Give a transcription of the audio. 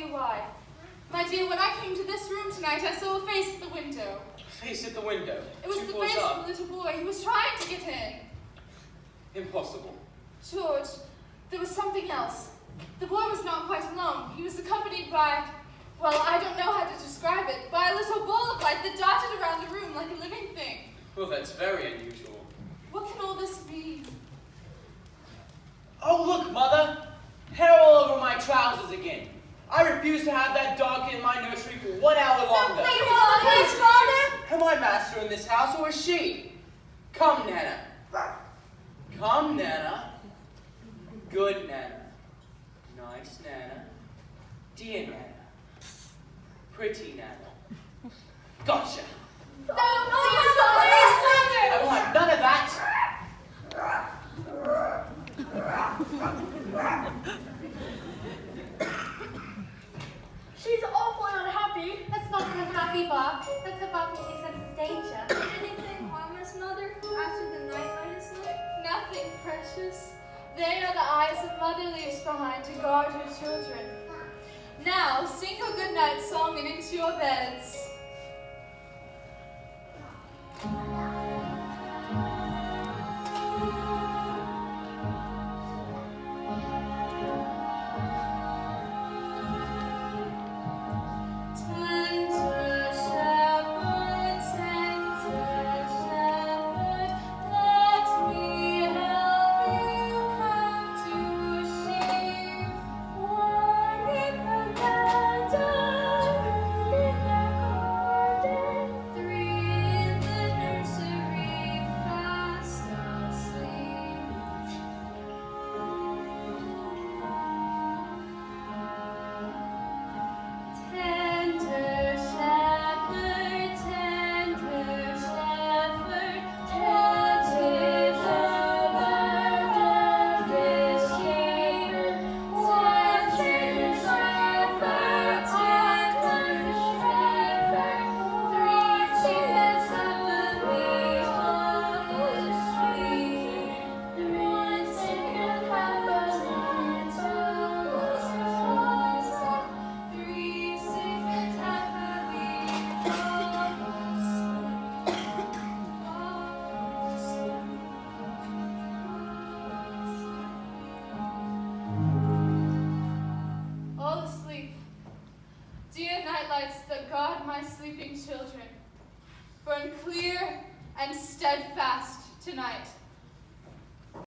you why. My dear, when I came to this room tonight, I saw a face at the window. A Face at the window. It was Two the face up. of a little boy. He was trying to get in. Impossible. George, there was something else. The boy was not quite alone. He was accompanied by, well, I don't know how to describe it, by a little ball of light that darted around the room like a living thing. Well, that's very unusual. What can all this mean? Oh, look, Mother! Hair all over my trousers again. I refuse to have that dog in my nursery for one hour longer. Please, Father! Am I master in this house, or is she? Come, Nana. Come, Nana. Good Nana. Nice Nana. Dear Nana. Pretty Nana. Gotcha. No, no, you please, Father! I want none of that. She's awfully unhappy. That's not unhappy, Bob. That's about when he senses danger. Anything harmless, Mother? After the night is lit? Nothing precious. They are the eyes a mother leaves behind to guard her children. Now, sing a goodnight song and into your beds. Nightlights that guard my sleeping children, burn clear and steadfast tonight.